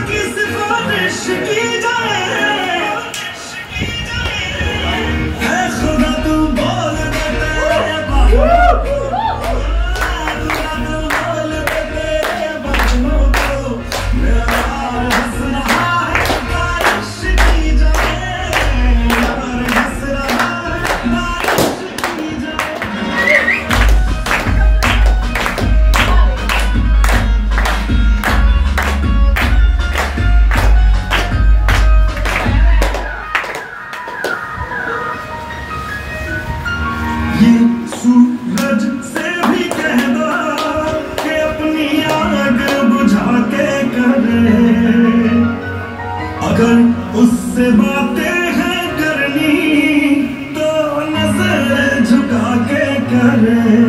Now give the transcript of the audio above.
Sevgisi ateşi gibi Amen.